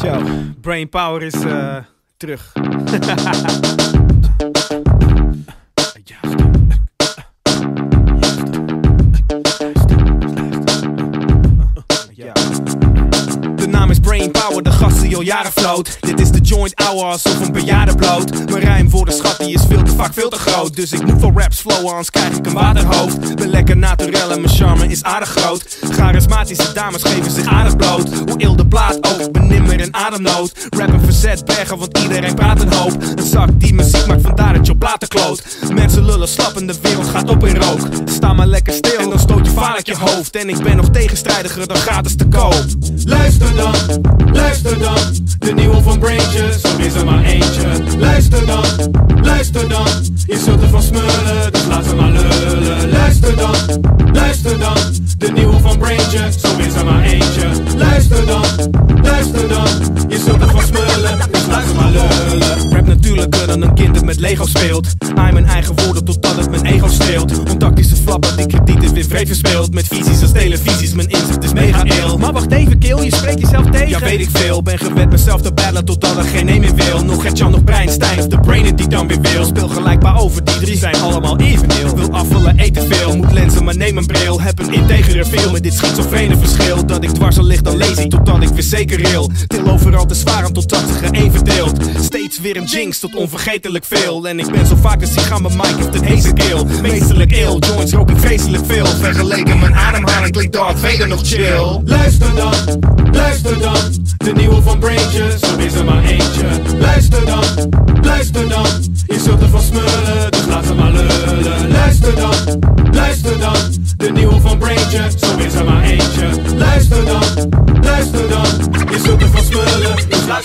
Zo, Brain Power is uh, terug. De naam is Brain Power, de gast die al jaren floot. Dit is de joint hour alsof een bejaarde bloot. Mijn rijm voor de schat die is veel te vaak veel te groot. Dus ik moet wel raps flowen, anders krijg ik een waterhoofd. Ben lekker en mijn charme is aardig groot. Charismatische dames geven zich aardig bloot. Hoe il de plaat ook, ik ben nimmer in ademnood. Rappen verzet bergen, want iedereen praat een hoop. Een zak die muziek maakt, vandaar dat je platen kloot. Mensen lullen slap en de wereld gaat op in rook. Sta maar lekker stil en dan stoot je vaak je hoofd. En ik ben nog tegenstrijdiger dan gratis te koop. Luister dan, luister dan, de nieuwe van Braintje, is er maar eentje. Luister dan, luister dan, je zult ervan smullen, dus laat ze maar lullen. Luister dan, luister dan, de nieuwe van Braintje, zo is er maar eentje. Luister dan, luister dan, je zult ervan smullen, dus laat maar lullen. Rap natuurlijker dan een kind dat met Lego speelt. Aai mijn eigen is weer vreed verspeeld. Met visies als televisies, mijn inzicht is mega ill. Maar wacht even, kill, je spreekt jezelf tegen. Ja, weet ik veel. Ben gewend mezelf te bellen totdat er geen neem meer wil. Nog Gertjan, nog Breinstein of de brain die dan weer wil. Speel gelijkbaar over, die drie zijn allemaal eveneel. Wil afvallen, eten veel. Moet lenzen, maar neem een bril. Heb een integere veel met dit schizofrene verschil. Dat ik dwars al lig, dan ik totdat ik weer zeker ril. Til overal te zwaar om totdat ze geen weer een jinx tot onvergetelijk veel. En ik ben zo vaak een sigaar mijn mic heeft een heese keel. Meestelijk ill, joints rook ik vreselijk veel. Vergeleken mijn ademhaling klinkt Darth Vader nog chill. Luister dan, luister dan, de nieuwe van Braintje, zo is er maar eentje. Luister dan, luister dan,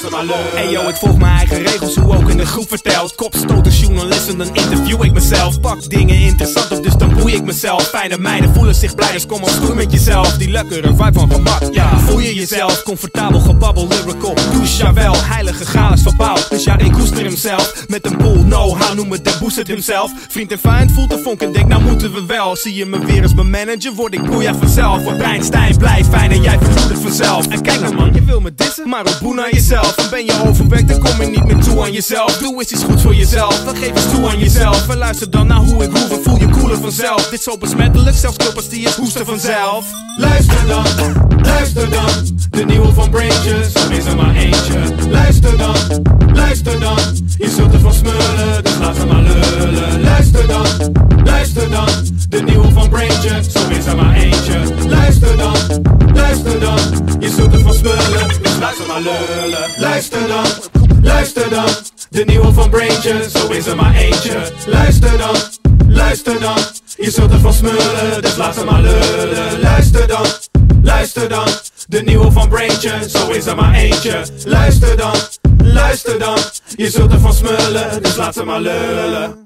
Hey yo, ik volg mijn eigen regels, hoe ook in de groep verteld. Kopstoten journalisten, dan interview ik mezelf. Pak dingen interessant op, dus dan boei ik mezelf. Fijne meiden voelen zich blij, dus kom op stoer met jezelf. Die lekkere vibe van gemak, ja. Voel je jezelf, comfortabel gebabbel, lyrical. Douche, jawel, heilige galas verbouwd. Dus ja, ik koester hemzelf. Met een boel know-how, noem het de boostert hemzelf. Vriend en fijn voelt de vonk en denk, nou moeten we wel. Zie je me weer als mijn manager, word ik boeia vanzelf. Word Breinstein, blijf fijn en jij verdoet het vanzelf. En kijk nou man, je wil me dissen, maar op boe naar jezelf. En ben je overwerkt, dan kom je niet meer toe aan jezelf. Doe eens iets goeds voor jezelf, dan geef eens toe aan jezelf. En luister dan naar hoe ik hoef en voel je cooler vanzelf. Dit is zo besmettelijk, zelfs kloppers die het hoesten vanzelf. Luister dan, luister dan, de nieuwe van Braintje, zo is er maar eentje. Luister dan, Luister dan, luister dan. De nieuwe van Braintje, zo is er maar eentje. Luister dan, luister dan. Je zult ervan smullen, dus laat ze maar lullen. Luister dan, luister dan. De nieuwe van Braintje, zo is er maar eentje. Luister dan, luister dan. Je zult ervan smullen, dus laat ze maar lullen.